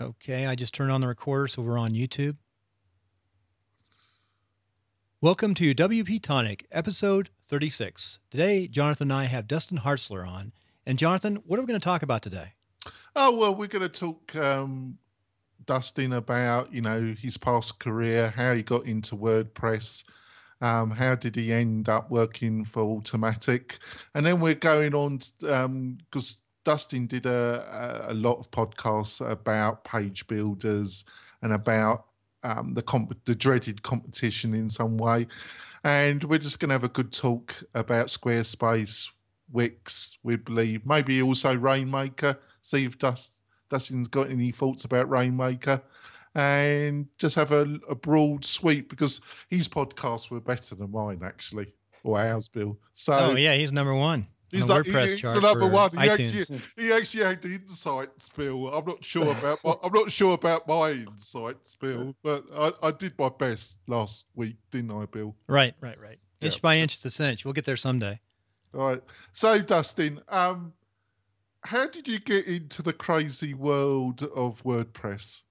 Okay, I just turned on the recorder so we're on YouTube. Welcome to WP Tonic, episode 36. Today, Jonathan and I have Dustin Hartzler on. And Jonathan, what are we going to talk about today? Oh, well, we're going to talk um, Dustin about, you know, his past career, how he got into WordPress, um, how did he end up working for Automattic? and then we're going on because um, Dustin did a, a lot of podcasts about page builders and about um, the comp- the dreaded competition in some way, and we're just going to have a good talk about Squarespace, Wix, Weebly, maybe also Rainmaker. See if Dust, Dustin's got any thoughts about Rainmaker and just have a, a broad sweep because his podcasts were better than mine actually, or ours, Bill. So oh yeah, he's number one. He's, like, WordPress he's the number one. He actually, he actually had the insights, Bill. I'm not sure about my, I'm not sure about my insights, Bill, but I, I did my best last week, didn't I, Bill? Right, right, right. Inch yeah. by inch to cinch. We'll get there someday. All right. So, Dustin, um, how did you get into the crazy world of WordPress?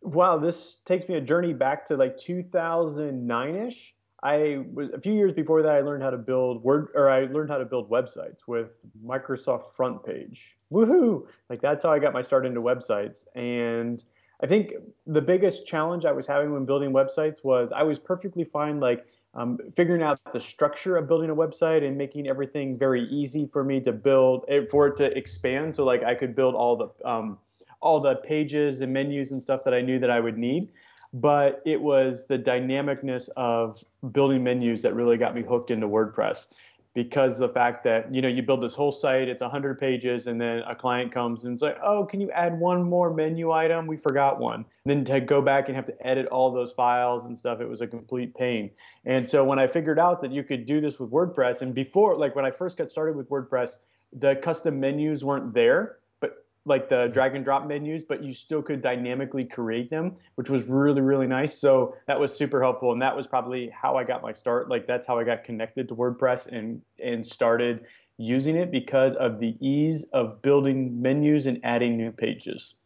Wow, this takes me a journey back to like 2009 ish. I was a few years before that. I learned how to build Word, or I learned how to build websites with Microsoft Front Page. Woohoo! Like that's how I got my start into websites. And I think the biggest challenge I was having when building websites was I was perfectly fine, like um, figuring out the structure of building a website and making everything very easy for me to build, eh, for it to expand. So like I could build all the um, all the pages and menus and stuff that I knew that I would need. But it was the dynamicness of building menus that really got me hooked into WordPress because the fact that you know you build this whole site it's 100 pages and then a client comes and it's like oh can you add one more menu item? We forgot one. And then to go back and have to edit all those files and stuff it was a complete pain. And so when i figured out that you could do this with wordpress and before like when i first got started with wordpress the custom menus weren't there like the drag and drop menus, but you still could dynamically create them, which was really, really nice. So that was super helpful. And that was probably how I got my start. Like that's how I got connected to WordPress and and started using it because of the ease of building menus and adding new pages.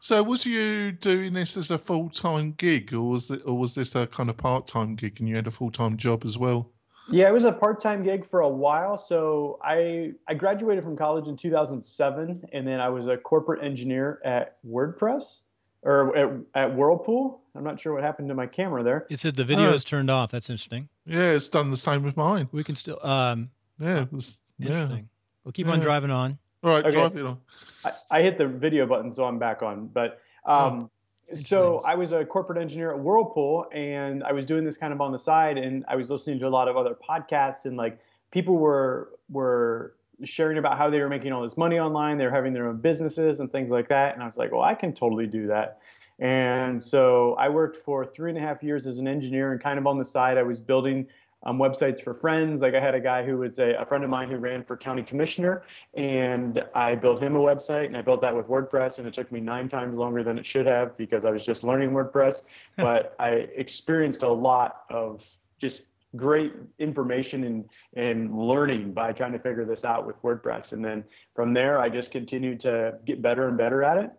So was you doing this as a full time gig or was it or was this a kind of part time gig and you had a full time job as well? Yeah, it was a part-time gig for a while. So I I graduated from college in 2007, and then I was a corporate engineer at WordPress or at, at Whirlpool. I'm not sure what happened to my camera there. It said the video uh, is turned off. That's interesting. Yeah, it's done the same with mine. We can still. Um, yeah, it was interesting. Yeah. We'll keep yeah. on driving on. All right, okay. drive it on. I, I, hit the video button, so I'm back on. But um, so I was a corporate engineer at Whirlpool, and I was doing this kind of on the side, and I was listening to a lot of other podcasts, and like people were were sharing about how they were making all this money online, they were having their own businesses and things like that, and I was like, well, I can totally do that. And so I worked for three and a half years as an engineer, and kind of on the side, I was building um, websites for friends. Like I had a guy who was a, a, friend of mine who ran for county commissioner, and I built him a website, and I built that with WordPress, and it took me nine times longer than it should have because I was just learning WordPress. but I experienced a lot of just great information and and learning by trying to figure this out with WordPress, and then from there I just continued to get better and better at it.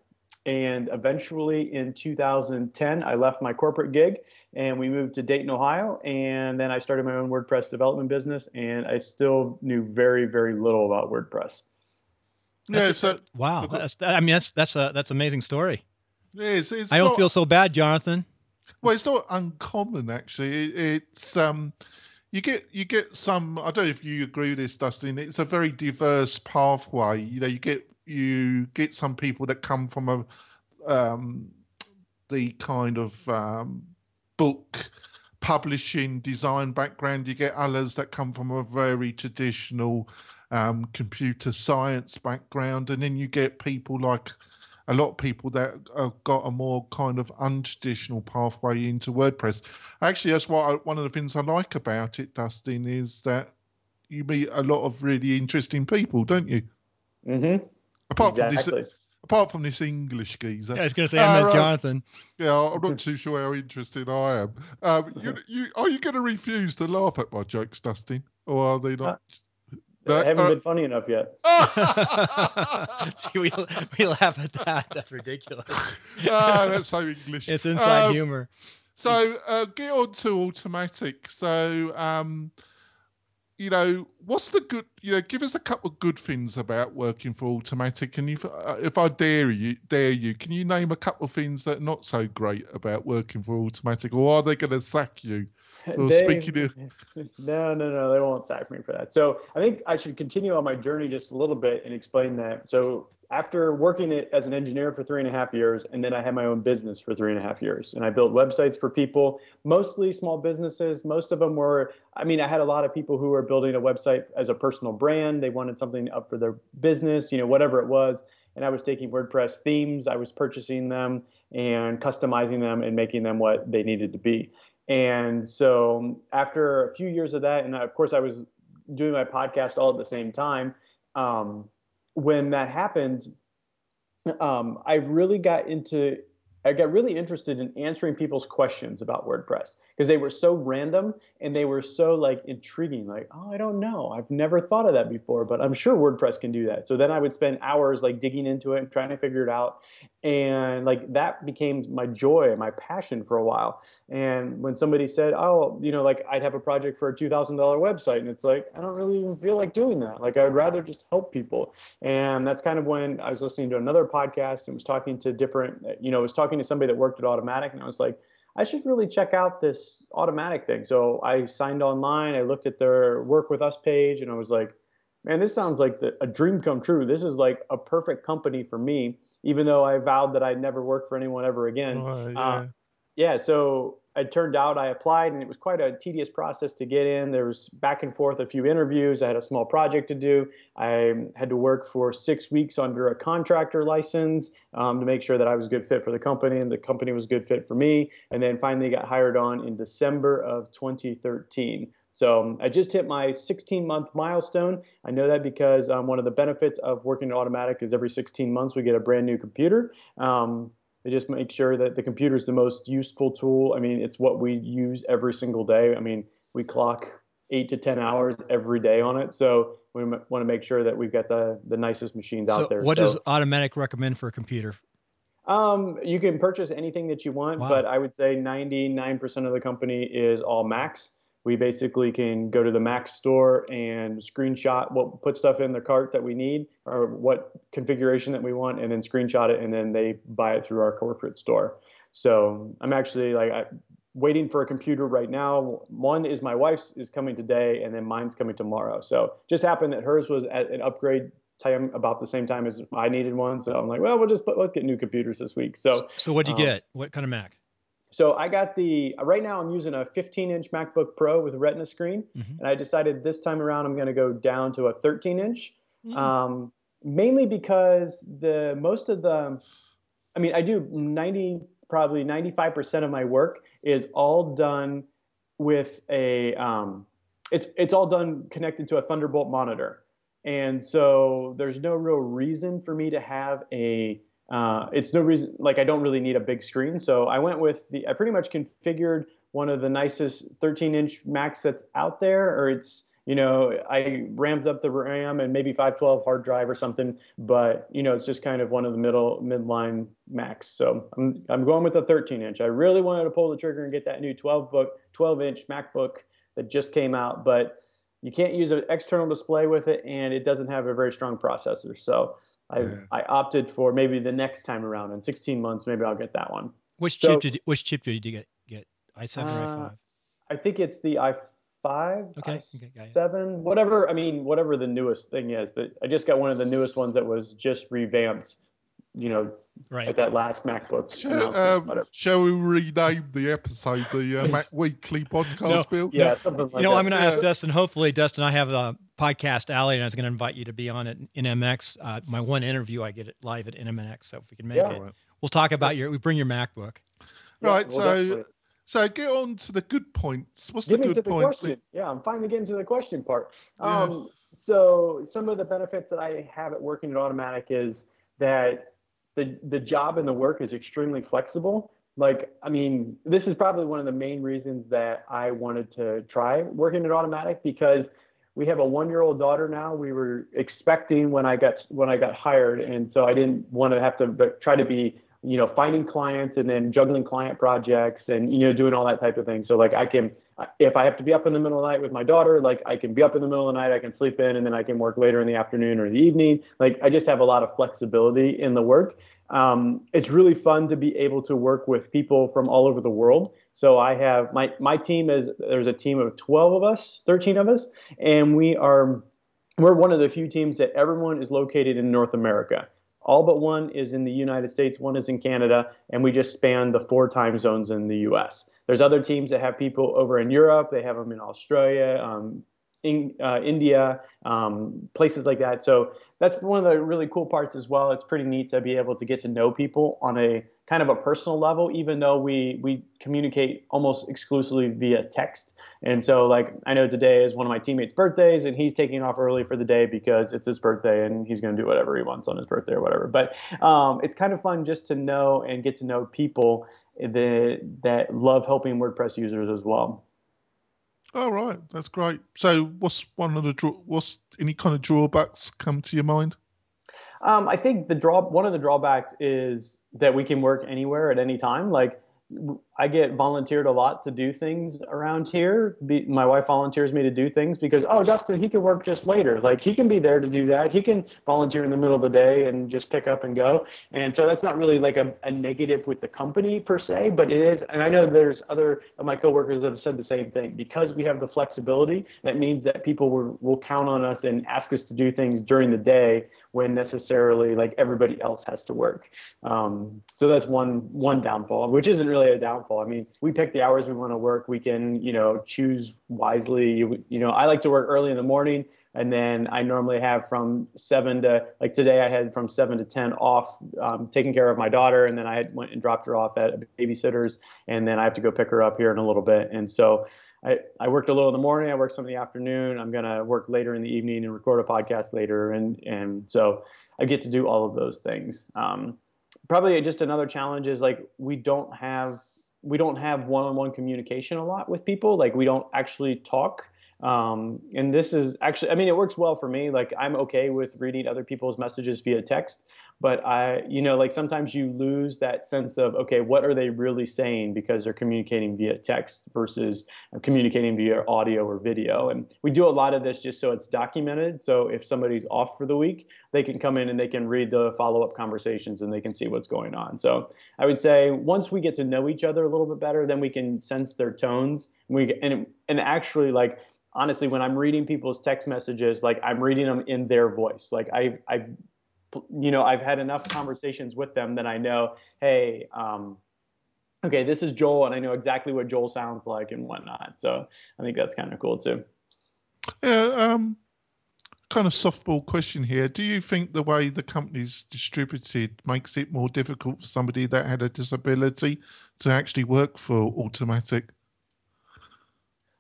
And eventually in 2010, I left my corporate gig and we moved to Dayton, Ohio. And then I started my own WordPress development business, and I still knew very, very little about WordPress. Yeah, so wow. That's, I mean, that's that's a that's amazing story. Yeah, it's, it's I don't not, feel so bad, Jonathan. Well, it's not uncommon actually. It, it's um, you get you get some. I don't know if you agree with this, Dustin. It's a very diverse pathway. You know, you get you get some people that come from a um, the kind of um, book publishing design background. You get others that come from a very traditional um, computer science background, and then you get people like a lot of people that have got a more kind of untraditional pathway into WordPress. Actually, that's what I, one of the things I like about it, Dustin, is that you meet a lot of really interesting people, don't you? Mm-hmm. Apart exactly. from this, apart from this English geezer. Yeah, I was going to say, I met uh, Jonathan. Yeah, I'm not too sure how interested I am. Um, you, you, are you going to refuse to laugh at my jokes, Dustin? Or are they not? I haven't uh, been funny enough yet. See, we, we laugh at that. That's ridiculous. oh, that's so English. It's inside um, humor. So uh, get on to Automattic. So um, you know, what's the good? You know, give us a couple of good things about working for Automattic. Can you, uh, if I dare you, dare you, can you name a couple of things that are not so great about working for Automattic, or are they going to sack you? they, speaking of... no, no, no, they won't sack me for that. So I think I should continue on my journey just a little bit and explain that. So after working it as an engineer for three and a half years, and then I had my own business for three and a half years, and I built websites for people, mostly small businesses. Most of them were, I mean, I had a lot of people who were building a website as a personal brand. They wanted something up for their business, you know, whatever it was. And I was taking WordPress themes, I was purchasing them and customizing them and making them what they needed to be. And so after a few years of that, and of course I was doing my podcast all at the same time. Um, when that happened, um, I really got into I got really interested in answering people's questions about WordPress because they were so random and they were so like intriguing. Like, oh, I don't know, I've never thought of that before, but I'm sure WordPress can do that. So then I would spend hours like digging into it and trying to figure it out, and like that became my joy, my passion for a while. And when somebody said, oh, you know, like I'd have a project for a two thousand dollar website, and it's like I don't really even feel like doing that. Like I'd rather just help people. And that's kind of when I was listening to another podcast and was talking to different, you know, was talking talking to somebody that worked at Automattic, and I was like, I should really check out this Automattic thing. So I signed online. I looked at their work with us page, and I was like, man, this sounds like the, a dream come true. This is like a perfect company for me, even though I vowed that I'd never work for anyone ever again. Uh, yeah. Yeah. So it turned out I applied and it was quite a tedious process to get in. There was back and forth a few interviews. I had a small project to do. I had to work for six weeks under a contractor license um, to make sure that I was a good fit for the company and the company was a good fit for me. And then finally got hired on in December of 2013. So um, I just hit my 16 month milestone. I know that because um, one of the benefits of working at Automattic is every 16 months we get a brand new computer. Um, they just make sure that the computer is the most useful tool. I mean, it's what we use every single day. I mean, we clock eight to 10 hours every day on it. So we want to make sure that we've got the, the nicest machines so out there. What so, does Automattic recommend for a computer? Um, you can purchase anything that you want, wow. but I would say 99% of the company is all Macs we basically can go to the Mac store and screenshot what put stuff in the cart that we need or what configuration that we want and then screenshot it and then they buy it through our corporate store. So i'm actually like I, waiting for a computer right now. One is my wife's is coming today and then mine's coming tomorrow. So just happened that hers was at an upgrade time about the same time as i needed one. So i'm like well we'll just put, let's get new computers this week. So so what'd you um, get? What kind of mac so I got the right now I'm using a 15 inch MacBook Pro with a Retina screen, mm-hmm. and I decided this time around I'm going to go down to a 13 inch, mm. um, mainly because the most of the, I mean I do 90 probably 95 percent of my work is all done with a um, it's it's all done connected to a Thunderbolt monitor, and so there's no real reason for me to have a uh, it's no reason like I don't really need a big screen. So I went with the I pretty much configured one of the nicest 13 inch Macs that's out there, or it's you know I ramped up the RAM and maybe 512 hard drive or something, but you know it's just kind of one of the middle midline Macs. So I'm I'm going with a 13 inch. I really wanted to pull the trigger and get that new 12 book 12 inch MacBook that just came out, but you can't use an external display with it, and it doesn't have a very strong processor. So I yeah. I opted for maybe the next time around in 16 months. Maybe I'll get that one. Which so, chip did you, which chip did you get? Get i7 uh, or i5? I think it's the i5, okay, i7, okay, whatever. I mean, whatever the newest thing is. That I just got one of the newest ones that was just revamped. You know, right. at that last MacBook. Shall, um, shall we rename the episode the uh, Mac Weekly podcast, no, Bill? Yeah, something like You know, that. I'm going to ask Dustin. Hopefully, Dustin, I have a podcast alley, and I was going to invite you to be on it in MX. Uh, my one interview, I get it live at NMX. So if we can make yeah. it, we'll talk about your. We bring your MacBook. Right. Yeah, well, so. Definitely. So get on to the good points. What's Give the good the point? Question. Yeah, I'm finally getting to the question part. Yeah. Um, so some of the benefits that I have at working at Automattic is that the the job and the work is extremely flexible. Like, I mean, this is probably one of the main reasons that I wanted to try working at Automattic because we have a one year old daughter now. We were expecting when I got when I got hired, and so I didn't want to have to try to be you know finding clients and then juggling client projects and you know doing all that type of thing. So like I can if I have to be up in the middle of the night with my daughter, like I can be up in the middle of the night, I can sleep in, and then I can work later in the afternoon or the evening. Like I just have a lot of flexibility in the work. Um, it's really fun to be able to work with people from all over the world. So I have my my team is there's a team of 12 of us, 13 of us, and we are we're one of the few teams that everyone is located in North America. All but one is in the United States, one is in Canada, and we just span the four time zones in the US. There's other teams that have people over in Europe, they have them in Australia, um, in, uh, India, um, places like that. So that's one of the really cool parts as well. It's pretty neat to be able to get to know people on a kind of a personal level, even though we we communicate almost exclusively via text. And so, like, I know today is one of my teammates' birthdays, and he's taking off early for the day because it's his birthday, and he's going to do whatever he wants on his birthday or whatever. But um, it's kind of fun just to know and get to know people that that love helping WordPress users as well. All right, that's great. So, what's one of the draw? What's any kind of drawbacks come to your mind? Um, I think the draw one of the drawbacks is that we can work anywhere at any time. Like I get volunteered a lot to do things around here. Be, my wife volunteers me to do things because, oh, Dustin, he can work just later. Like he can be there to do that. He can volunteer in the middle of the day and just pick up and go. And so that's not really like a, a negative with the company per se, but it is. And I know there's other of my coworkers that have said the same thing. Because we have the flexibility, that means that people will, will count on us and ask us to do things during the day when necessarily like everybody else has to work. Um, so that's one one downfall, which isn't really a downfall. I mean, we pick the hours we want to work. We can you know choose wisely. You, you know, I like to work early in the morning. And then I normally have from seven to like today I had from seven to ten off um, taking care of my daughter, and then I went and dropped her off at a babysitter's, and then I have to go pick her up here in a little bit. And so I, I worked a little in the morning. I worked some in the afternoon. I'm gonna work later in the evening and record a podcast later, and and so I get to do all of those things. Um, probably just another challenge is like we don't have we don't have one-on-one communication a lot with people. Like we don't actually talk. Um, and this is actually, I mean, it works well for me. Like I'm okay with reading other people's messages via text, but i you know like sometimes you lose that sense of okay what are they really saying because they're communicating via text versus communicating via audio or video. And we do a lot of this just so it's documented. So if somebody's off for the week they can come in and they can read the follow-up conversations and they can see what's going on. So i would say once we get to know each other a little bit better then we can sense their tones. And we and and actually like honestly when i'm reading people's text messages like i'm reading them in their voice. Like i i've you know, I've had enough conversations with them that I know, hey, um, okay, this is Joel, and I know exactly what Joel sounds like and whatnot. So I think that's kind of cool too. Yeah. Um, kind of softball question here. Do you think the way the company's distributed makes it more difficult for somebody that had a disability to actually work for Automattic?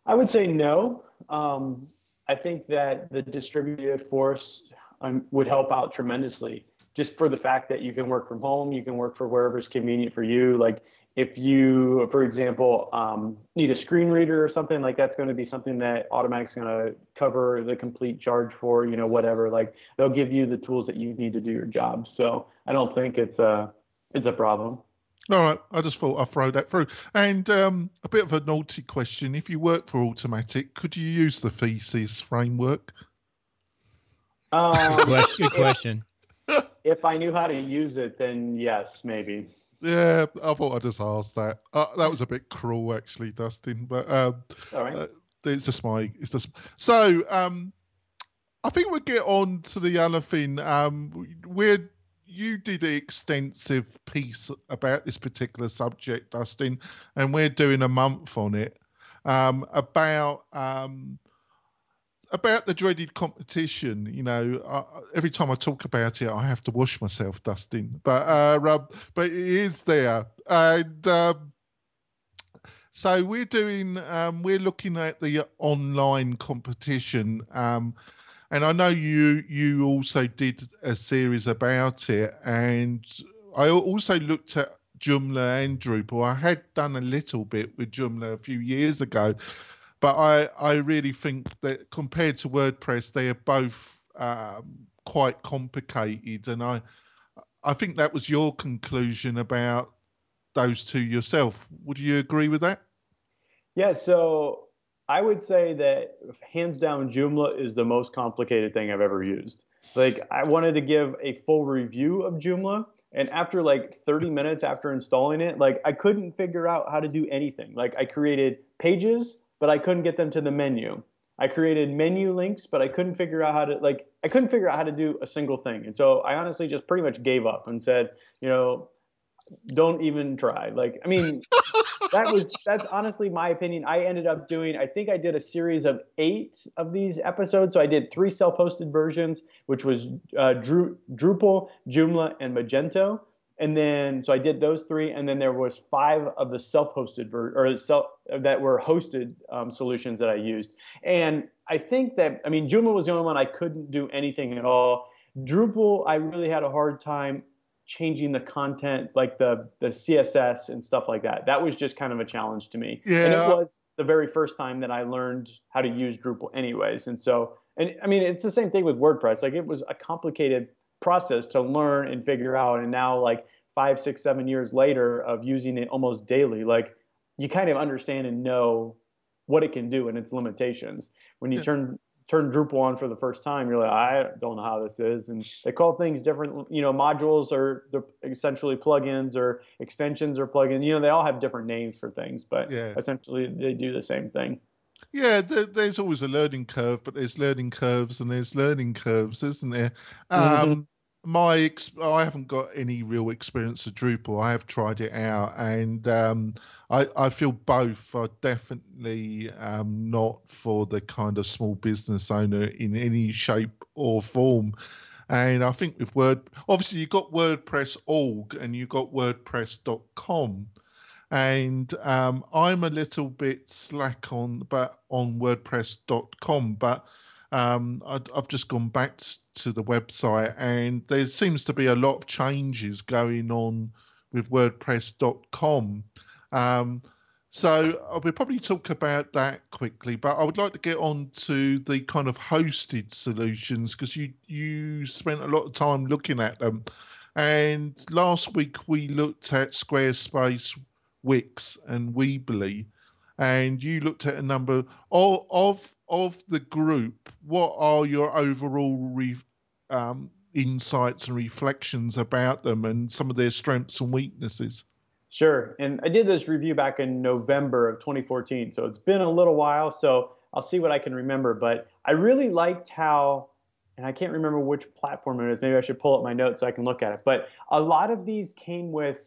I would say no. Um, I think that the distributed force um, would help out tremendously just for the fact that you can work from home, you can work for wherever's convenient for you. Like if you, for example, um, need a screen reader or something like that's going to be something that Automattic's going to cover the complete charge for, you know, whatever. Like they'll give you the tools that you need to do your job. So I don't think it's a it's a problem. All right, I just thought I'd throw that through. And um, a bit of a naughty question: If you work for Automattic, could you use the Thesis framework? Um, good question. If I knew how to use it, then yes, maybe. Yeah, I thought I'd just ask that. Uh, that was a bit cruel, actually, Dustin. But um, all right, uh, it's just my. It's just so. Um, I think we'll get on to the other thing. Um, we're you did an extensive piece about this particular subject, Dustin, and we're doing a month on it um, about um, about the dreaded competition, you know, uh, every time I talk about it, I have to wash myself, Dustin. But uh, um, but it is there, and um, so we're doing, um, we're looking at the online competition, um, and I know you you also did a series about it, and I also looked at Joomla and Drupal. I had done a little bit with Joomla a few years ago but I I really think that compared to WordPress, they are both um, quite complicated, and I I think that was your conclusion about those two yourself. Would you agree with that? Yeah. So I would say that hands down, Joomla is the most complicated thing I've ever used. Like, I wanted to give a full review of Joomla, and after like 30 minutes after installing it, like I couldn't figure out how to do anything. Like, I created pages, but I couldn't get them to the menu. I created menu links, but I couldn't figure out how to like I couldn't figure out how to do a single thing. And so I honestly just pretty much gave up and said, you know, don't even try. Like, I mean, that was that's honestly my opinion. I ended up doing. I think I did a series of eight of these episodes. So I did three self-hosted versions, which was uh, Dru- Drupal, Joomla, and Magento. And then so I did those three, and then there was five of the self-hosted ver- or self that were hosted um, solutions that I used. And I think that I mean Joomla was the only one I couldn't do anything at all. Drupal, I really had a hard time changing the content, like the the CSS and stuff like that. That was just kind of a challenge to me. Yeah. And it was the very first time that I learned how to use Drupal, anyways. And so, and I mean, it's the same thing with WordPress. Like it was a complicated process to learn and figure out. And now, like five, six, seven years later of using it almost daily, like you kind of understand and know what it can do and its limitations. When you yeah. turn turn Drupal on for the first time, you're like, I don't know how this is. And they call things different, you know, modules are essentially plugins or extensions or plugins. You know, they all have different names for things, but yeah. essentially they do the same thing. Yeah, there, there's always a learning curve, but there's learning curves and there's learning curves, isn't there? Mm-hmm. Um, my ex- I haven't got any real experience of Drupal. I have tried it out, and um, I I feel both are definitely um, not for the kind of small business owner in any shape or form. And I think with Word, obviously you've got WordPress org and you've got WordPress.com, and um, I'm a little bit slack on but on WordPress.com, but um, I, have just gone back to the website, and there seems to be a lot of changes going on with WordPress.com. Um, so I will probably talk about that quickly, but I would like to get on to the kind of hosted solutions because you you spent a lot of time looking at them. And last week we looked at Squarespace, Wix, and Weebly, and you looked at a number of of of the group, what are your overall re, um, insights and reflections about them and some of their strengths and weaknesses? Sure. And I did this review back in November of 2014. So it's been a little while. So I'll see what I can remember. But I really liked how, and I can't remember which platform it is. Maybe I should pull up my notes so I can look at it. But a lot of these came with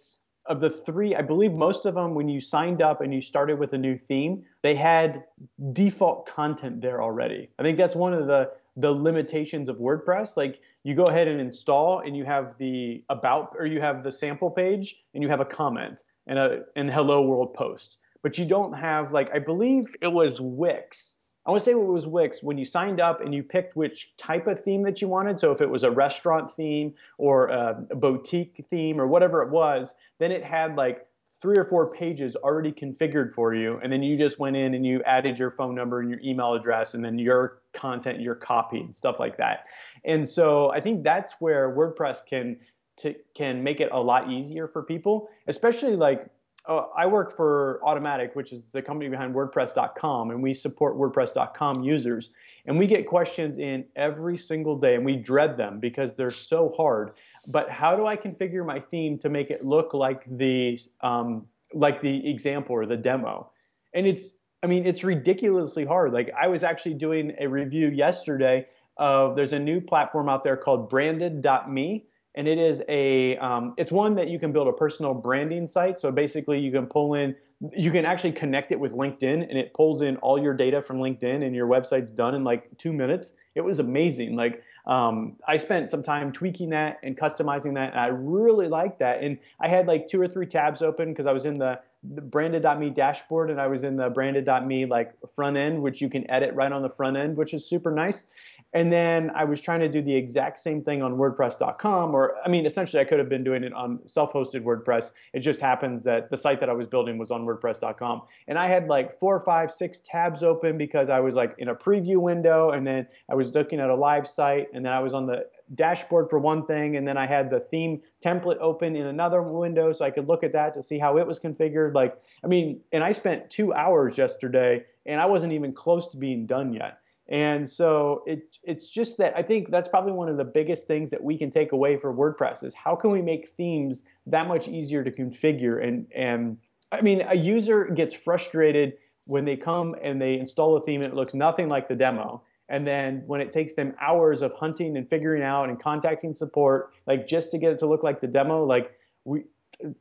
of the three, I believe most of them, when you signed up and you started with a new theme, they had default content there already. I think that's one of the the limitations of WordPress. Like you go ahead and install, and you have the about or you have the sample page, and you have a comment and a and hello world post, but you don't have like I believe it was Wix I want to say what was Wix when you signed up and you picked which type of theme that you wanted. So if it was a restaurant theme or a boutique theme or whatever it was, then it had like three or four pages already configured for you. And then you just went in and you added your phone number and your email address and then your content, your copy and stuff like that. And so I think that's where WordPress can to, can make it a lot easier for people, especially like uh, I work for Automattic, which is the company behind WordPress.com, and we support WordPress.com users. And we get questions in every single day, and we dread them because they're so hard. But how do I configure my theme to make it look like the um, like the example or the demo? And it's, I mean, it's ridiculously hard. Like I was actually doing a review yesterday of there's a new platform out there called Branded.me and it is a um, it's one that you can build a personal branding site. So basically you can pull in you can actually connect it with linkedin and it pulls in all your data from linkedin and your website's done in like two minutes. It was amazing. Like um, i spent some time tweaking that and customizing that and i really liked that. And i had like two or three tabs open because i was in the, the branded.me dashboard and i was in the branded.me like front end which you can edit right on the front end which is super nice And then I was trying to do the exact same thing on WordPress.com, or I mean, essentially, I could have been doing it on self hosted WordPress. It just happens that the site that I was building was on WordPress.com. And I had like four, five, six tabs open because I was like in a preview window, and then I was looking at a live site, and then I was on the dashboard for one thing, and then I had the theme template open in another window so I could look at that to see how it was configured. Like, I mean, and I spent two hours yesterday, and I wasn't even close to being done yet. And so it, it's just that I think that's probably one of the biggest things that we can take away for WordPress is how can we make themes that much easier to configure? And, and I mean, a user gets frustrated when they come and they install a theme and it looks nothing like the demo. And then when it takes them hours of hunting and figuring out and contacting support, like just to get it to look like the demo, like we,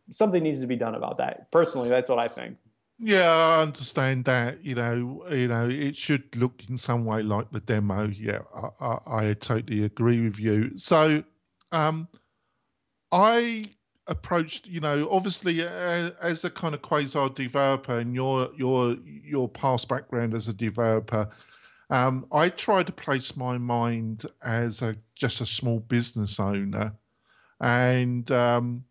something needs to be done about that. Personally, that's what I think. Yeah, I understand that. You know, you know, it should look in some way like the demo. Yeah, I, I, I totally agree with you. So, um, I approached, you know, obviously uh, as a kind of quasi developer, and your your your past background as a developer, um, I tried to place my mind as a just a small business owner, and um,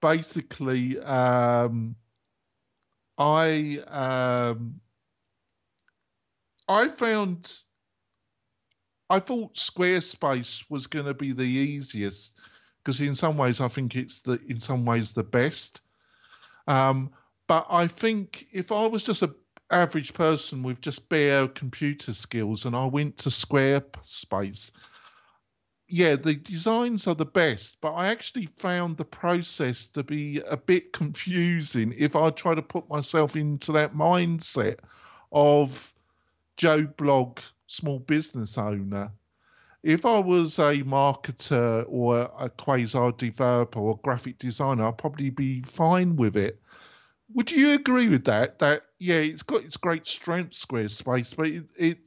basically. Um, I um, I found I thought Squarespace was going to be the easiest because in some ways I think it's the in some ways the best. Um, but I think if I was just a average person with just bare computer skills and I went to Squarespace, yeah, the designs are the best, but I actually found the process to be a bit confusing if I try to put myself into that mindset of Joe Blog, small business owner. If I was a marketer or a quasi developer or graphic designer, I'd probably be fine with it. Would you agree with that? That yeah, it's got its great strengths, Squarespace, but it, it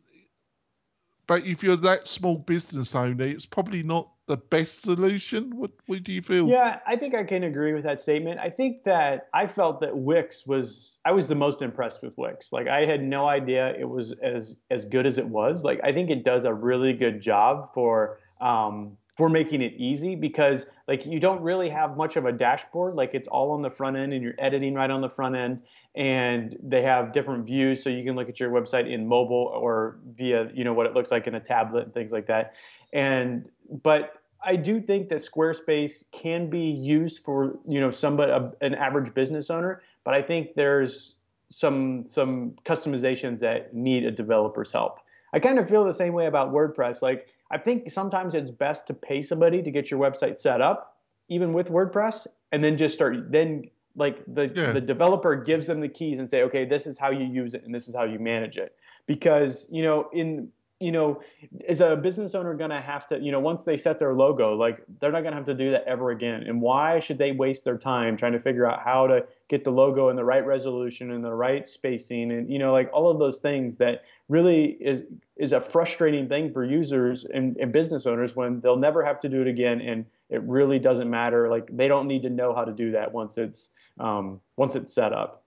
but if you're that small business owner, it's probably not the best solution. What, what do you feel? Yeah, I think I can agree with that statement. I think that I felt that Wix was I was the most impressed with Wix. Like I had no idea it was as as good as it was. Like I think it does a really good job for um, for making it easy because like you don't really have much of a dashboard like it's all on the front end and you're editing right on the front end and they have different views so you can look at your website in mobile or via you know what it looks like in a tablet and things like that and but I do think that Squarespace can be used for you know somebody an average business owner, but I think there's some some customizations that need a developer's help. I kind of feel the same way about WordPress. Like I think sometimes it's best to pay somebody to get your website set up, even with WordPress, and then just start. Then like the yeah. the developer gives them the keys and say, okay, this is how you use it and this is how you manage it. Because you know in you know, is a business owner going to have to, you know, once they set their logo, like they're not going to have to do that ever again. And why should they waste their time trying to figure out how to get the logo in the right resolution and the right spacing and, you know, like all of those things that really is is a frustrating thing for users and, and business owners when they'll never have to do it again and it really doesn't matter. Like they don't need to know how to do that once it's um, once it's set up.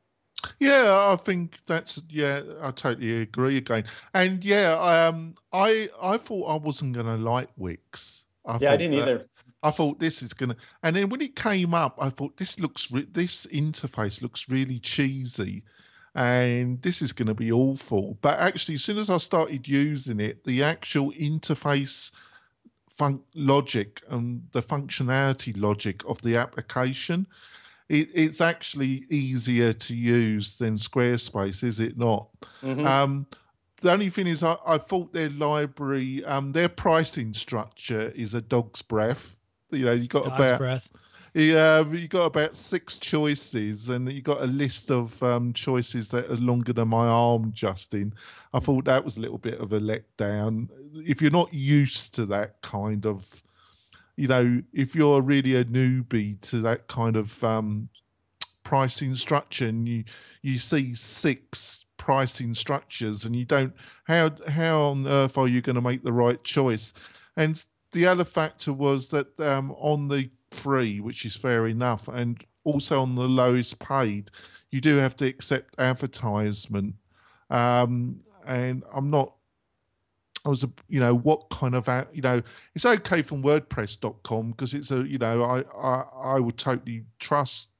Yeah, I think that's yeah, I totally agree again. And yeah, um, I I thought I wasn't gonna like Wix. I yeah, I didn't either. I thought this is gonna, and then when it came up, I thought this looks re- this interface looks really cheesy, and this is gonna be awful. But actually, as soon as I started using it, the actual interface fun- logic and the functionality logic of the application it, it's actually easier to use than Squarespace, is it not? Mm-hmm. Um, the only thing is, I, I thought their library, um, their pricing structure is a dog's breath. You know, you got dog's about breath. Yeah, you got about six choices, and you got a list of um, choices that are longer than my arm, Justin. I thought that was a little bit of a letdown. If you're not used to that kind of you know, if you're really a newbie to that kind of um, pricing structure and you you see six pricing structures and you don't how how on earth are you going to make the right choice? And the other factor was that um, on the free, which is fair enough, and also on the lowest paid, you do have to accept advertisement. Um, and I'm not I was, you know, what kind of, you know, it's okay from WordPress.com because it's a, you know, I, I, I would totally trust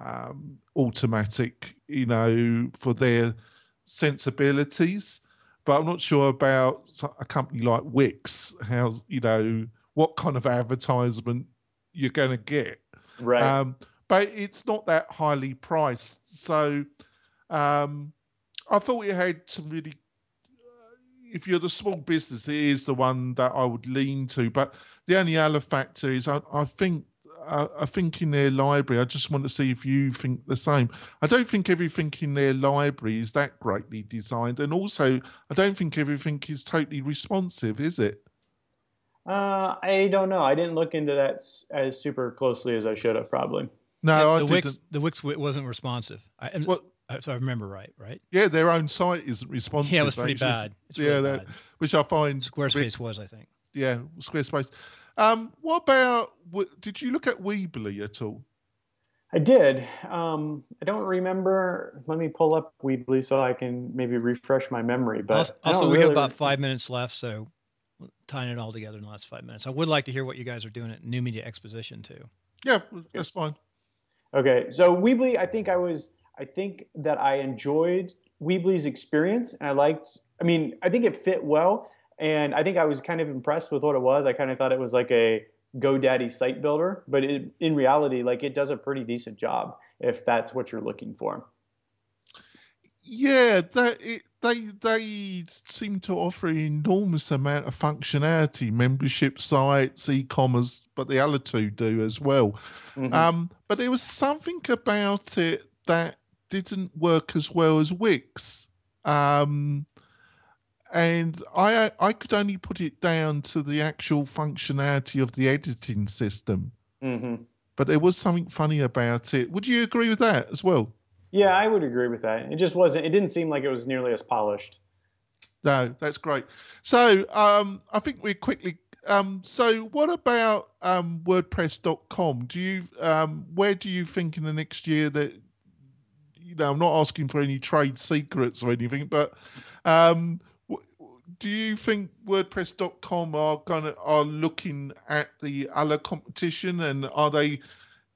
um, Automattic, you know, for their sensibilities. But I'm not sure about a company like Wix, how, you know, what kind of advertisement you're going to get. Right. Um, but it's not that highly priced. So um, I thought it had some really if you're the small business, it is the one that I would lean to. But the only other factor is I, I think I, I, think in their library, I just want to see if you think the same. I don't think everything in their library is that greatly designed, and also I don't think everything is totally responsive, is it? Uh, I don't know. I didn't look into that as super closely as I should have, probably. No, yeah, the I Wix, didn't. The Wix wasn't responsive. I, well, so I remember right, right? Yeah, their own site isn't responsive. Yeah, it was pretty actually. bad. It's yeah, that, bad. which I find Squarespace bit, was, I think. Yeah, Squarespace. Um, what about? Did you look at Weebly at all? I did. Um, I don't remember. Let me pull up Weebly so I can maybe refresh my memory. But also, also we really have about five minutes left, so tying it all together in the last five minutes. I would like to hear what you guys are doing at New Media Exposition too. Yeah, that's fine. Okay, so Weebly, I think I was I think that I enjoyed Weebly's experience, and I liked. I mean, I think it fit well, and I think I was kind of impressed with what it was. I kind of thought it was like a GoDaddy site builder, but it, in reality, like it does a pretty decent job if that's what you're looking for. Yeah, that it, they they seem to offer an enormous amount of functionality, membership sites, e-commerce, but the other two do as well. Mm-hmm. Um, but there was something about it that didn't work as well as Wix. Um, and I I could only put it down to the actual functionality of the editing system. Mm-hmm. But there was something funny about it. Would you agree with that as well? Yeah, I would agree with that. It just wasn't. It didn't seem like it was nearly as polished. No, that's great. So um, I think we quickly. Um, so what about um, WordPress.com? Do you um, where do you think in the next year that you know, I'm not asking for any trade secrets or anything, but um, do you think WordPress.com are gonna are looking at the other competition and are they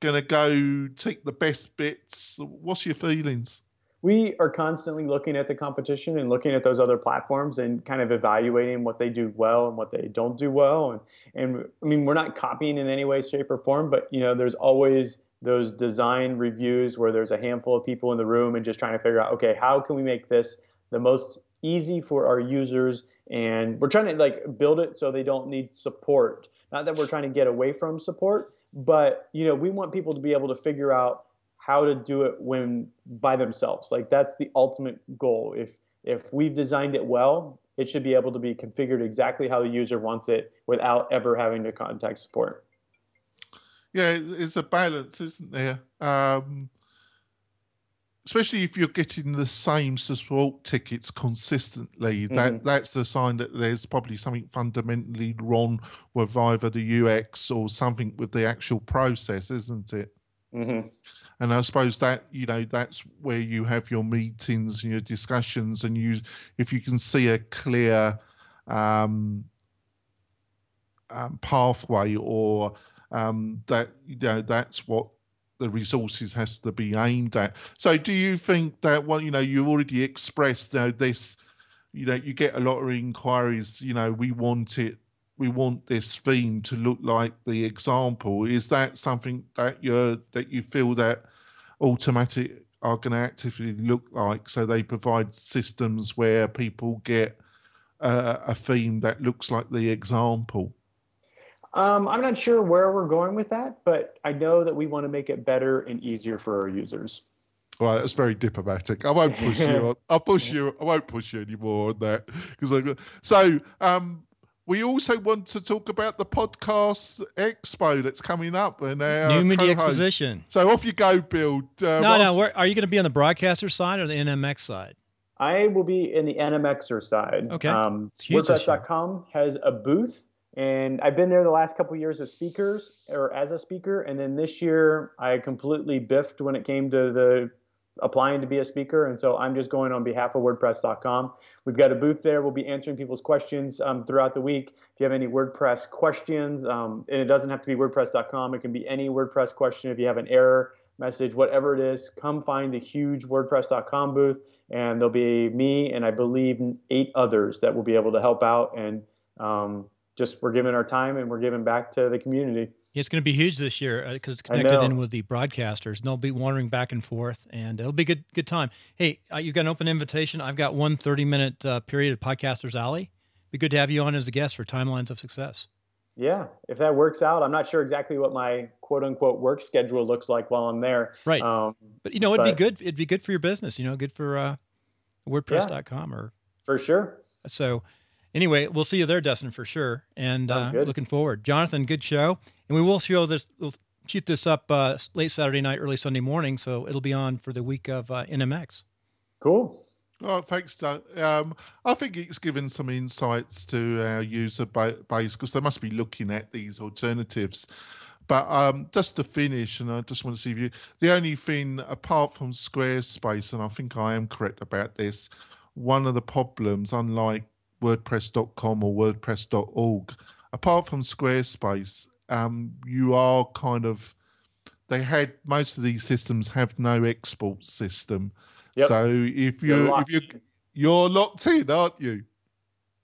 gonna go take the best bits? What's your feelings? We are constantly looking at the competition and looking at those other platforms and kind of evaluating what they do well and what they don't do well. And and I mean, we're not copying in any way, shape, or form, but you know, there's always those design reviews where there's a handful of people in the room and just trying to figure out okay how can we make this the most easy for our users? And we're trying to like build it so they don't need support. Not that we're trying to get away from support but you know we want people to be able to figure out how to do it when by themselves. Like that's the ultimate goal. If if we've designed it well it should be able to be configured exactly how the user wants it without ever having to contact support yeah, it's a balance, isn't there? Um, especially if you're getting the same support tickets consistently. That mm-hmm. that's the sign that there's probably something fundamentally wrong with either the UX or something with the actual process, isn't it? Mm-hmm. And I suppose that you know that's where you have your meetings and your discussions, and you if you can see a clear um, um, pathway or um, that you know that's what the resources has to be aimed at. So, do you think that well, you know, you already expressed you know, this, you know, you get a lot of inquiries. You know, we want it, we want this theme to look like the example. Is that something that you're that you feel that Automattic are going to actively look like? So they provide systems where people get uh, a theme that looks like the example. Um, I'm not sure where we're going with that, but I know that we want to make it better and easier for our users. Well, that's very diplomatic. I won't push you. On, I'll push you. I won't push you anymore on that because I. So, um, we also want to talk about the podcast expo that's coming up and our new media exposition. So off you go, Bill. Uh, no, no. Where, are you going to be on the broadcaster side or the NMX side? I will be in the NMXer side. Okay. Um, WordPress.com has a booth and I've been there the last couple years as speakers or as a speaker, and then this year I completely biffed when it came to the applying to be a speaker. And so I'm just going on behalf of WordPress.com. We've got a booth there. We'll be answering people's questions um, throughout the week. If you have any WordPress questions, um, and it doesn't have to be WordPress.com, it can be any WordPress question. If you have an error message, whatever it is, come find the huge WordPress.com booth, and there'll be me and I believe eight others that will be able to help out. And um, just we're giving our time and we're giving back to the community. It's going to be huge this year because uh, it's connected in with the broadcasters. And they'll be wandering back and forth, and it'll be good good time. Hey, uh, you've got an open invitation. I've got one 30 minute uh, period of Podcasters Alley. Be good to have you on as a guest for Timelines of Success. Yeah, if that works out, I'm not sure exactly what my quote unquote work schedule looks like while I'm there. Right. Um, but you know, it'd but, be good. It'd be good for your business. You know, good for uh, WordPress.com yeah, or for sure. So anyway, we'll see you there, Dustin, for sure. And uh, looking forward. Jonathan, good show. And we will show this, we'll shoot this up uh, late Saturday night, early Sunday morning. So it'll be on for the week of uh, NMX. Cool. Oh, thanks, Doug. Um, I think it's given some insights to our user base because they must be looking at these alternatives. But um, just to finish, and I just want to see if you, the only thing apart from Squarespace, and I think I am correct about this, one of the problems, unlike WordPress.com or WordPress.org, apart from Squarespace, um, you are kind of they had most of these systems have no export system. Yep. So if you if you you're locked in, aren't you?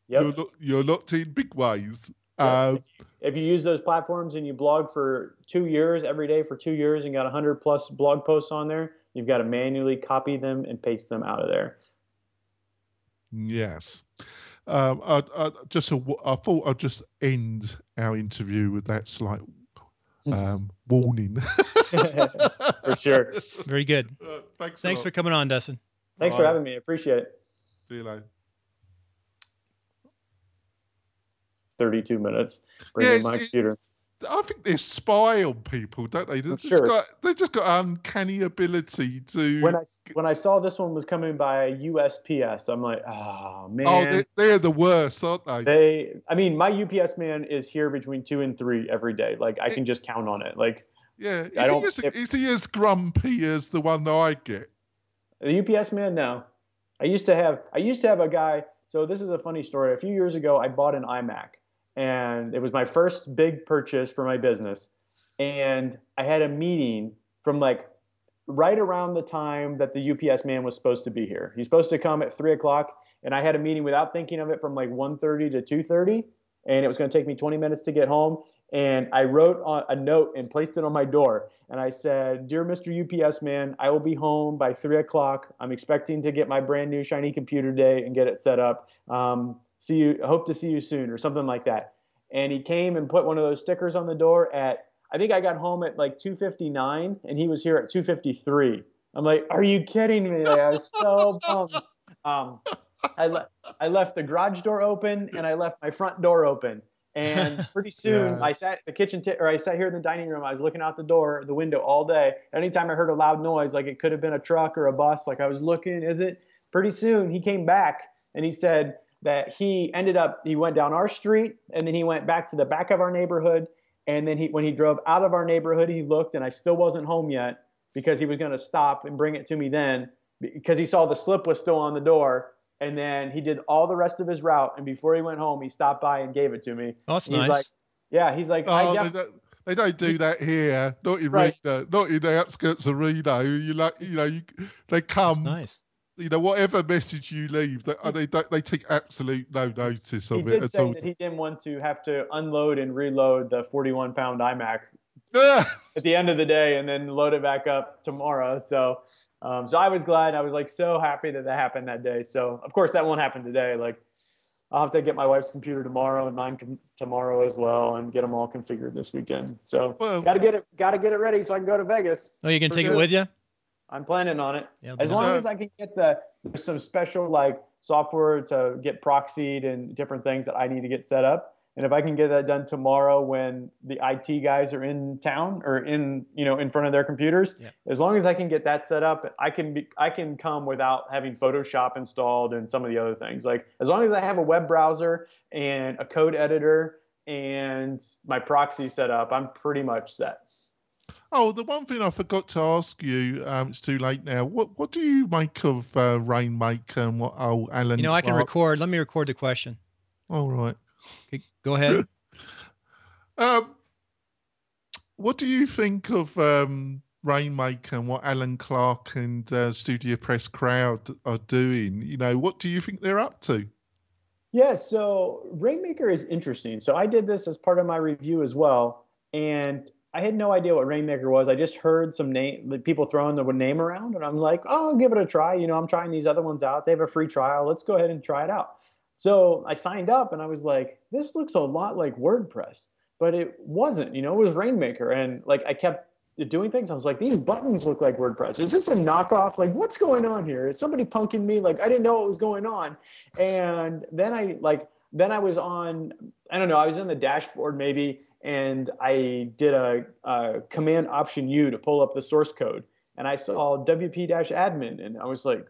Yep. You're, you're locked in big ways. Yep. Um, if, you, if you use those platforms and you blog for two years every day for two years and got 100 plus blog posts on there, you've got to manually copy them and paste them out of there. Yes. Um, I, I, just a, I thought I'd just end our interview with that slight um, warning. for sure. Very good. Uh, thanks. Thanks for coming on, Dustin. Thanks Bye. for having me. Appreciate it. See you later. 32 minutes. Bring Bringing my computer. I think they spy on people, don't they? They've, sure. just, got, they've just got uncanny ability to. When I when I saw this one was coming by USPS, I'm like, ah, oh man. Oh, they're, they're the worst, aren't they? They, I mean, my UPS man is here between two and three every day. Like I can just count on it. Like, yeah, is, he as, if, is he as grumpy as the one that I get? The UPS man, no. I used to have I used to have a guy. So this is a funny story. A few years ago, I bought an iMac and it was my first big purchase for my business. And I had a meeting from like right around the time that the UPS man was supposed to be here. He's supposed to come at three o'clock, and I had a meeting without thinking of it from like 1.30 to 2.30, and it was going to take me 20 minutes to get home. And I wrote a note and placed it on my door. And I said, Dear Mr. UPS man, I will be home by three o'clock. I'm expecting to get my brand new shiny computer day and get it set up. Um, see you hope to see you soon or something like that. And he came and put one of those stickers on the door at i think i got home at like 2.59 and he was here at 2.53 i'm like are you kidding me? Like, i was so bummed. Um, I, le- I left the garage door open and i left my front door open. And pretty soon yeah. i sat the kitchen t- or i sat here in the dining room. I was looking out the door the window all day. Anytime i heard a loud noise like it could have been a truck or a bus like i was looking is it? Pretty soon he came back and he said that he ended up he went down our street and then he went back to the back of our neighborhood and then he when he drove out of our neighborhood he looked and I still wasn't home yet because he was going to stop and bring it to me then because he saw the slip was still on the door and then he did all the rest of his route and before he went home he stopped by and gave it to me. Oh, that's he's nice. Like, yeah, he's like, oh, def- they, don't, they, don't, do that here. Not in right. Reno, not in the outskirts of Reno. You like, you know, you, they come. That's nice you know, whatever message you leave, they they, they take absolute no notice of he it at all. he didn't want to have to unload and reload the 41 pound iMac at the end of the day and then load it back up tomorrow. So, um, so I was glad. I was like so happy that that happened that day. So, of course, that won't happen today. Like, I'll have to get my wife's computer tomorrow and mine com- tomorrow as well, and get them all configured this weekend. So, well, got to get it, got to get it ready so I can go to Vegas. Oh, you can take good. it with you? I'm planning on it. Yeah, as long as I can get the some special like software to get proxied and different things that I need to get set up. And if I can get that done tomorrow when the IT guys are in town or in you know in front of their computers, yeah. as long as I can get that set up, I can be I can come without having Photoshop installed and some of the other things. Like as long as I have a web browser and a code editor and my proxy set up, I'm pretty much set. Oh, the one thing I forgot to ask you, um, it's too late now. What what do you make of uh, Rainmaker and what oh Alan? You know, Clark? I can record. Let me record the question. All right. Okay, go ahead. um, what do you think of um, Rainmaker and what Alan Clark and uh, Studio Press Crowd are doing? You know, what do you think they're up to? Yeah, so Rainmaker is interesting. So I did this as part of my review as well, and I had no idea what Rainmaker was. I just heard some name, people throwing the name around, and I'm like, oh, I'll give it a try. You know, I'm trying these other ones out. They have a free trial. Let's go ahead and try it out. So I signed up, and I was like, this looks a lot like WordPress, but it wasn't. You know, it was Rainmaker, and like I kept doing things. I was like, these buttons look like WordPress. Is this a knockoff? Like, what's going on here? Is somebody punking me? Like, I didn't know what was going on. And then I like, then I was on, I don't know, I was in the dashboard maybe, and I did a, a command option U to pull up the source code. And I saw WP admin, and I was like,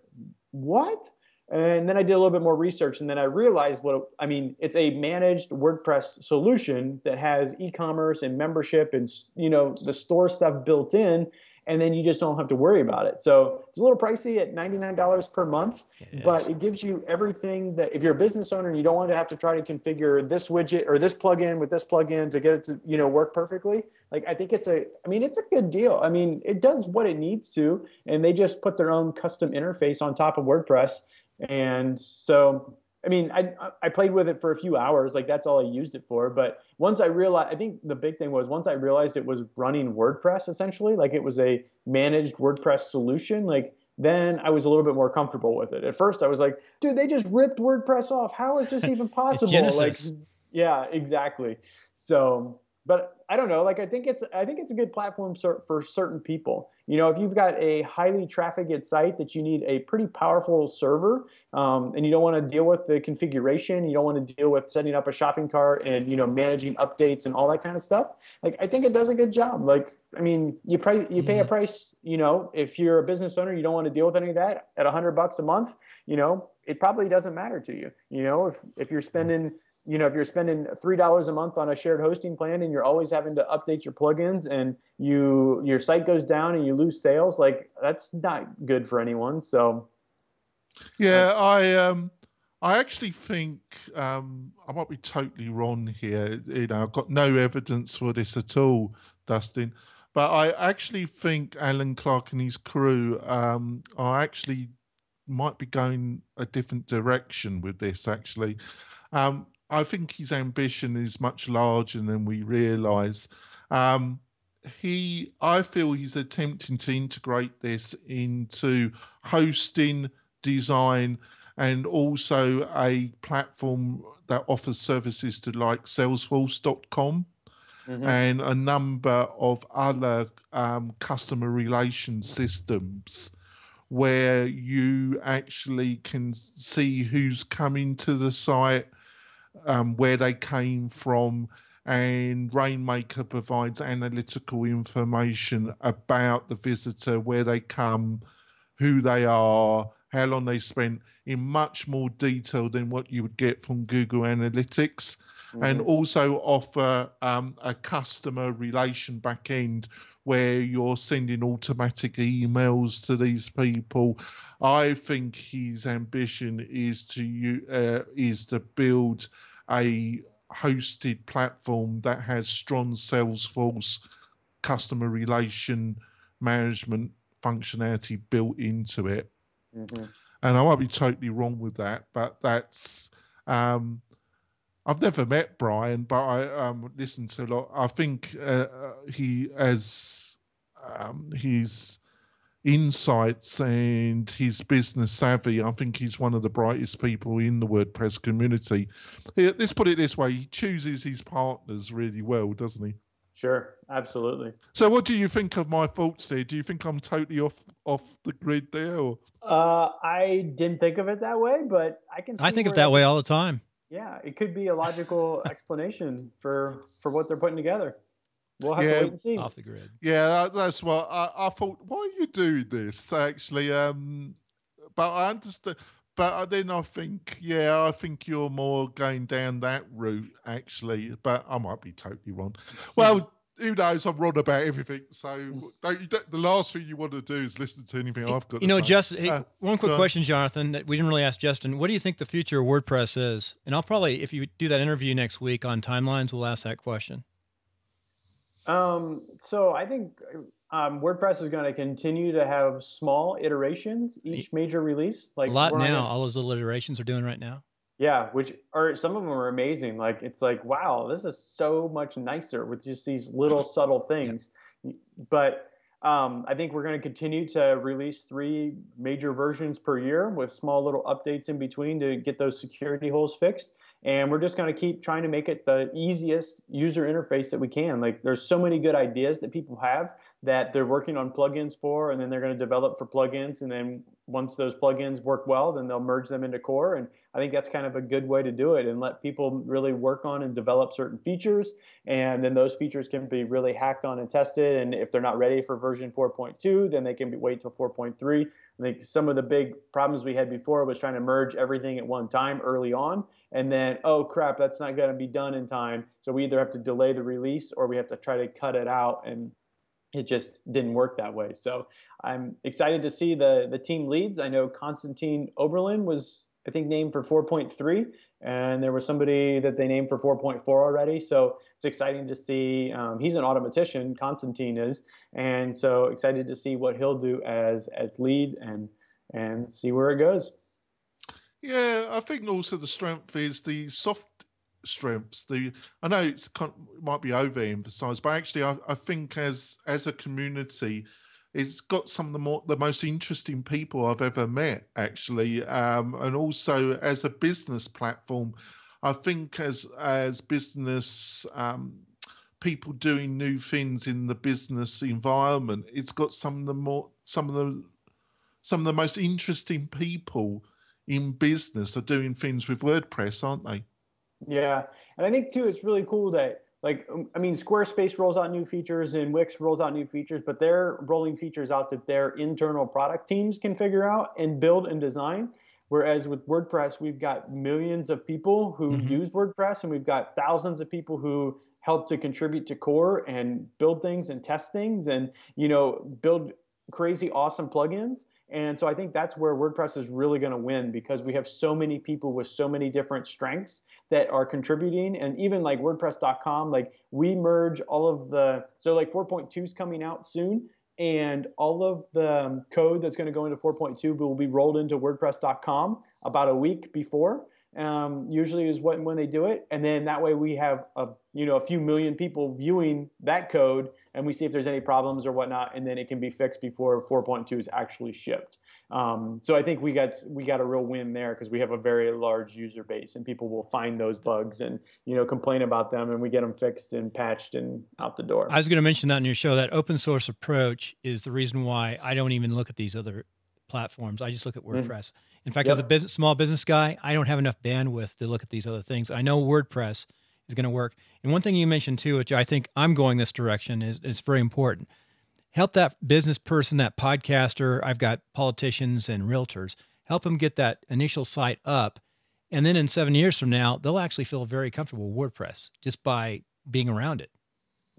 what? And then I did a little bit more research, and then I realized what I mean. It's a managed WordPress solution that has e-commerce and membership, and you know the store stuff built in, and then you just don't have to worry about it. So it's a little pricey at $99 per month, but it gives you everything that if you're a business owner and you don't want to have to try to configure this widget or this plugin with this plugin to get it to you know work perfectly. Like I think it's a I mean it's a good deal. I mean it does what it needs to, and they just put their own custom interface on top of WordPress and so, I mean, I, I played with it for a few hours. Like that's all I used it for. But once I realized, I think the big thing was once I realized it was running WordPress essentially, like it was a managed WordPress solution, like then I was a little bit more comfortable with it. At first, I was like, dude, they just ripped WordPress off. How is this even possible? like, yeah, exactly. So, but I don't know. Like, I think it's I think it's a good platform for certain people. You know, if you've got a highly trafficked site that you need a pretty powerful server, um, and you don't want to deal with the configuration, you don't want to deal with setting up a shopping cart and you know managing updates and all that kind of stuff. Like, I think it does a good job. Like, I mean, you pay you pay a mm-hmm. price. You know, if you're a business owner, you don't want to deal with any of that at a hundred bucks a month. You know, it probably doesn't matter to you. You know, if if you're spending you know if you're spending three dollars a month on a shared hosting plan and you're always having to update your plugins and you your site goes down and you lose sales like that's not good for anyone. So yeah i um i actually think um i might be totally wrong here. You know i've got no evidence for this at all dustin but i actually think alan clark and his crew um are actually might be going a different direction with this actually. Um I think his ambition is much larger than we realise. Um, he, I feel, he's attempting to integrate this into hosting, design, and also a platform that offers services to like Salesforce.com. Mm-hmm. and a number of other um, customer relation systems where you actually can see who's coming to the site, um, where they came from, and Rainmaker provides analytical information about the visitor, where they come, who they are, how long they spent, in much more detail than what you would get from Google Analytics. Mm-hmm. And also offer um, a customer relation backend where you're sending automatic emails to these people. I think his ambition is to uh, is to build a hosted platform that has strong Salesforce customer relation management functionality built into it. Mm-hmm. And I might be totally wrong with that, but that's um, I've never met Brian, but I um, listened to a lot. I think uh, uh he has um, his insights and his business savvy. I think he's one of the brightest people in the WordPress community. Let's put it this way: he chooses his partners really well, doesn't he? Sure, absolutely. So, what do you think of my thoughts there? Do you think I'm totally off off the grid there? Or? Uh, I didn't think of it that way, but I can. I think of that way all the time yeah, it could be a logical explanation for for what they're putting together. We'll have yeah, to wait and see. Off the grid. Yeah, that's what I, I thought. Why are you doing this? Actually, um, but I understand. But then I think, yeah, I think you're more going down that route actually. But I might be totally wrong. Well, who knows? I'm wrong about everything. So you, the last thing you want to do is listen to anything I've got. You know, say. Dustin. Hey, uh, one quick question, Jonathan, that we didn't really ask Dustin. What do you think the future of WordPress is? And I'll probably, if you do that interview next week on timelines, we'll ask that question. Um. So I think um, WordPress is going to continue to have small iterations each major release. Like a lot now. all those little iterations are doing right now. Yeah, which are some of them are amazing. Like it's like wow, this is so much nicer with just these little subtle things. Yeah. But um, I think we're going to continue to release three major versions per year with small little updates in between to get those security holes fixed. And we're just going to keep trying to make it the easiest user interface that we can. Like there's so many good ideas that people have that they're working on plugins for, and then they're going to develop for plugins. And then once those plugins work well, then they'll merge them into core. And I think that's kind of a good way to do it and let people really work on and develop certain features. And then those features can be really hacked on and tested. And if they're not ready for version 4.2, then they can be, wait till 4.3. I think some of the big problems we had before was trying to merge everything at one time early on, and then oh crap, that's not going to be done in time. So we either have to delay the release or we have to try to cut it out and it just didn't work that way. So I'm excited to see the the team leads. I know Konstantin Obenland was I think named for 4.3, and there was somebody that they named for 4.4 already. So it's exciting to see. Um, he's an Automattician, Constantine is, and so excited to see what he'll do as as lead and and see where it goes. Yeah, I think also the strength is the soft strengths. The I know it's it might be overemphasized, but actually, I, I think as as a community, it's got some of the more the most interesting people I've ever met. Actually, um, and also as a business platform, I think as as business. Um, people doing new things in the business environment it's got some of the more some of the some of the most interesting people in business are doing things with WordPress, aren't they? Yeah, and I think too, it's really cool that like um, I mean, Squarespace rolls out new features and Wix rolls out new features, but they're rolling features out that their internal product teams can figure out and build and design. Whereas with WordPress, we've got millions of people who mm-hmm. use WordPress, and we've got thousands of people who help to contribute to core and build things and test things, and you know, build crazy awesome plugins. And so I think that's where WordPress is really going to win because we have so many people with so many different strengths that are contributing. And even like wordpress.com like we merge all of the so like 4.2 is coming out soon. And all of the um, code that's going to go into 4.2 will be rolled into wordpress.com about a week before um, usually is when, when they do it. And then that way we have a you know a few million people viewing that code and we see if there's any problems or whatnot and then it can be fixed before 4.2 is actually shipped um, so i think we got we got a real win there because we have a very large user base and people will find those bugs and you know complain about them and we get them fixed and patched and out the door i was going to mention that in your show that open source approach is the reason why i don't even look at these other platforms i just look at mm. wordpress mm. in fact yep. as a business, small business guy i don't have enough bandwidth to look at these other things i know wordpress is going to work. And one thing you mentioned too, which I think I'm going this direction, is is very important. Help that business person, that podcaster. I've got politicians and realtors. Help them get that initial site up, and then in seven years from now, they'll actually feel very comfortable with WordPress just by being around it.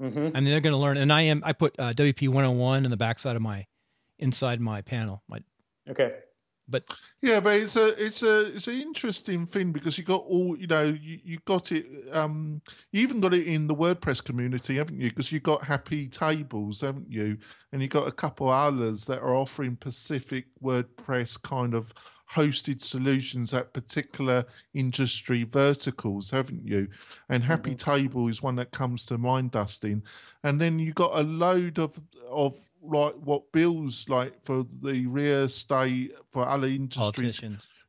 Mm-hmm. I mean, they're going to learn. And I am. I put uh, WP 101 in the backside of my, inside my panel. My okay. But yeah, but it's a it's a it's an interesting thing because you got all you know you, you got it um you even got it in the WordPress community, haven't you? Because you got Happy Tables, haven't you? And you got a couple others that are offering Pacific WordPress kind of hosted solutions at particular industry verticals, haven't you? And Happy mm-hmm. Table is one that comes to mind, Dustin. And then you got a load of of like what Bill's like for the real estate for other industries.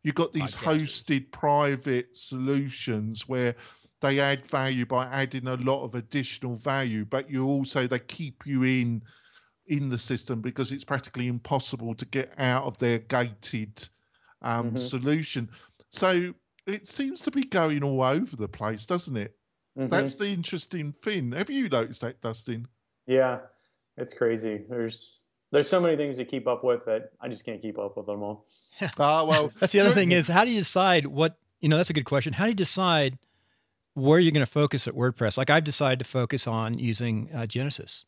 You got these hosted private solutions where they add value by adding a lot of additional value, but you also they keep you in in the system because it's practically impossible to get out of their gated um, mm-hmm. solution. So it seems to be going all over the place, doesn't it? Mm-hmm. That's the interesting thing. Have you noticed that, Dustin? Yeah, it's crazy. There's there's so many things to keep up with that I just can't keep up with them all. Ah, uh, well, that's the other thing is how do you decide what you know? That's a good question. How do you decide where you're going to focus at WordPress. Like I've decided to focus on using uh, Genesis,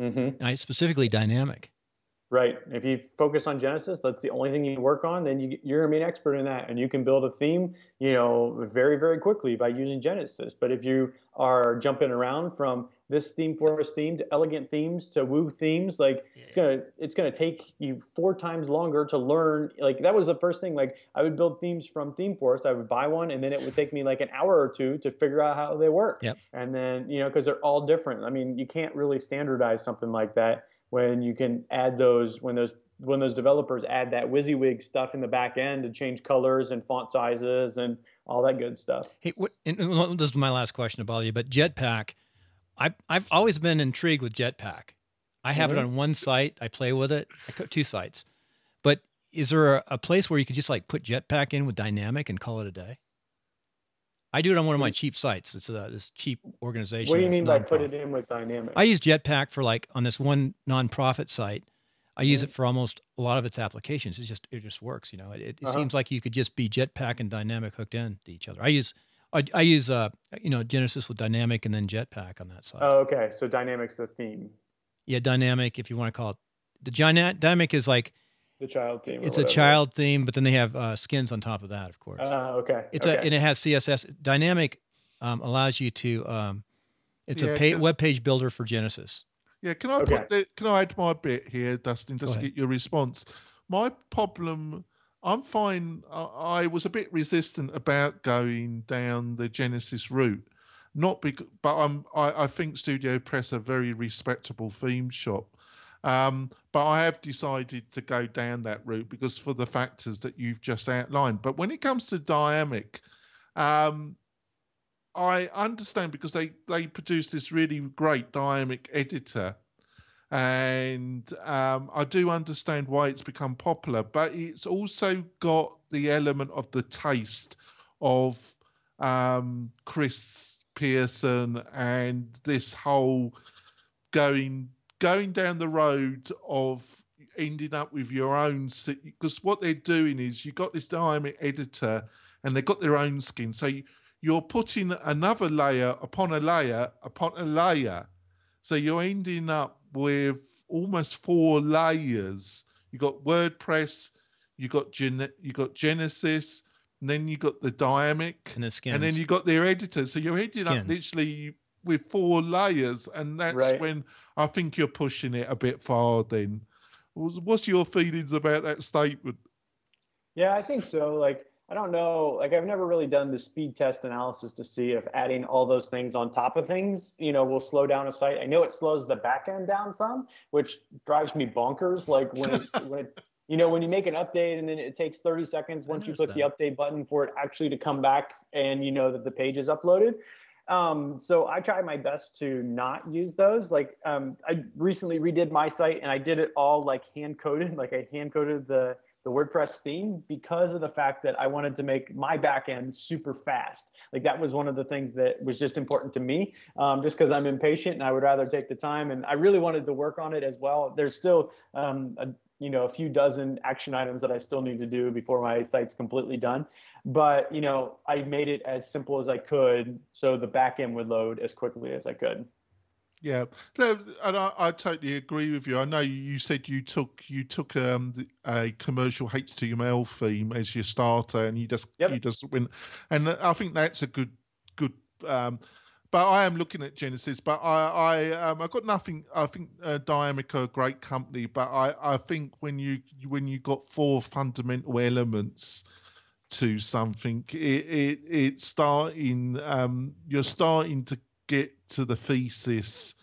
mm-hmm. I, specifically dynamik. Right. If you focus on Genesis, that's the only thing you work on, then you, you're going to be an expert in that. And you can build a theme, you know, very, very quickly by using Genesis. But if you are jumping around from this theme, ThemeForest theme to elegant themes to woo themes, like yeah. it's gonna it's gonna take you four times longer to learn. Like that was the first thing. Like I would build themes from theme ThemeForest. I would buy one, and then it would take me like an hour or two to figure out how they work. Yep. And then you know because they're all different. I mean, you can't really standardize something like that when you can add those when those when those developers add that WYSIWYG stuff in the back end to change colors and font sizes and all that good stuff. Hey, what? And this is my last question about you, but Jetpack, I've I've always been intrigued with Jetpack. I have mm-hmm. it on one site. I play with it. I got two sites, but is there a, a, place where you could just like put Jetpack in with Dynamik and call it a day? I do it on one of my cheap sites. It's a, this cheap organization. What do you mean by put it in with Dynamik? I use Jetpack for like on this one nonprofit site. I use it for almost a lot of its applications. It just it just works. You know, it, it uh-huh. seems like you could just be Jetpack and Dynamik hooked in to each other. I use I, I use uh you know Genesis with Dynamik and then Jetpack on that side. Oh, okay. So Dynamik's the theme. Yeah, Dynamik if you want to call it. The Dynamik is like the child theme. It's a child theme, but then they have uh, skins on top of that, of course. Uh, okay. It's okay. a and it has CSS. Dynamik um, allows you to. Um, it's yeah, a pay, web page builder for Genesis. Yeah, can I okay. put the, can I add my bit here, Dustin, just get your response? My problem, I'm fine. I, I was a bit resistant about going down the Genesis route, not because, but I'm. I, I think Studio Press a very respectable theme shop. Um, but I have decided to go down that route because for the factors that you've just outlined. But when it comes to Dynamik, um, I understand because they they produce this really great Dynamik editor, and um, I do understand why it's become popular. But it's also got the element of the taste of um, Chris Pearson and this whole going going down the road of ending up with your own because what they're doing is you've got this dynamik editor and they've got their own skin. So you're putting another layer upon a layer upon a layer. So you're ending up with almost four layers. You've got wordpress you got Gen- you got genesis and then you got the dynamik and, the and then you got their editor. So you're ending skins. up literally with four layers, and that's right. when I think you're pushing it a bit far. Then, what's your feelings about that statement? Yeah, I think so. Like, I don't know. Like, I've never really done the speed test analysis to see if adding all those things on top of things, you know, will slow down a site. I know it slows the back end down some, which drives me bonkers. Like when it, when it, you know, when you make an update and then it takes 30 seconds once you click the update button for it actually to come back and you know that the page is uploaded. Um, so I try my best to not use those. Like um, I recently redid my site and I did it all like hand coded, like I hand coded the the WordPress theme because of the fact that I wanted to make my backend super fast. Like that was one of the things that was just important to me, um, just because I'm impatient and I would rather take the time. And I really wanted to work on it as well. There's still um, a, you know a few dozen action items that I still need to do before my site's completely done. But you know I made it as simple as I could so the backend would load as quickly as I could. Yeah, and I, I, totally agree with you. I know you said you took you took um, a commercial HTML theme as your starter, and you just yep. you just went, and I think that's a good good um, but I am looking at Genesis. But I, I, um, I've got nothing. I think uh, Dynamik are a great company, but I, I think when you when you got four fundamental elements to something, it, it it's starting. Um, you're starting to get to the thesis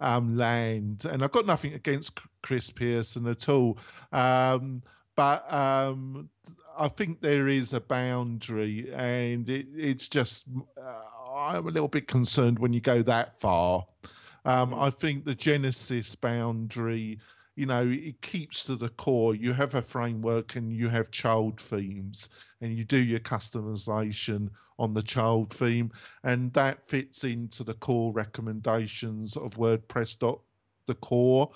um, land, and I've got nothing against Chris Pearson at all. Um, but um, I think there is a boundary, and it, it's just uh, I'm a little bit concerned when you go that far. Um, mm. I think the Genesis boundary, you know, it keeps to the core. You have a framework and you have child themes, and you do your customization on the child theme, and that fits into the core recommendations of WordPress. The core,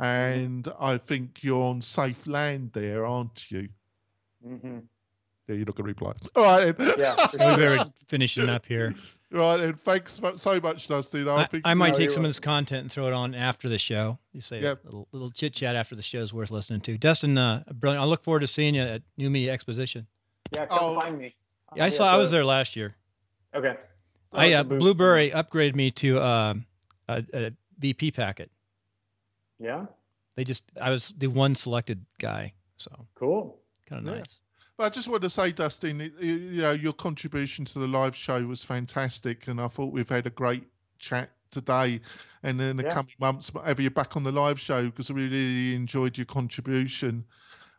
mm-hmm. and I think you're on safe land there, aren't you? Mm-hmm. Yeah, you're not going to reply. All right. Yeah. we better finish it up here. Right, and thanks so much, Dustin. I, I, I might take some of this content and throw it on after the show. You say yep. a little, little chit chat after the show is worth listening to. Dustin, uh, brilliant. I look forward to seeing you at New Media Exposition. Yeah, come oh, find me. I'll yeah, I saw. I was there last year. Okay. I uh, Blubrry upgraded me to uh, a, a VP packet. Yeah. They just I was the one selected guy, so cool. Kind of yeah. nice. But I just want to say, Dustin, you know, your contribution to the live show was fantastic, and I thought we've had a great chat today. And in the yeah. coming months, whenever you're back on the live show, because I really enjoyed your contribution,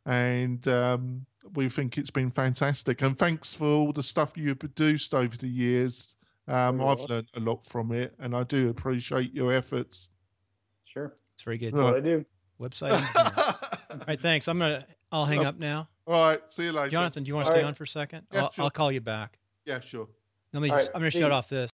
and um, we think it's been fantastic. And thanks for all the stuff you've produced over the years. Um, I've learned a lot from it, and I do appreciate your efforts. Sure, it's very good. What I do. Website. all right, thanks. I'm gonna. I'll hang up now. All right. See you later. Jonathan, do you want to stay right. on for a second? Yeah, I'll, sure. I'll, call you back. Yeah, sure. Let me just, right. I'm going to shut off this.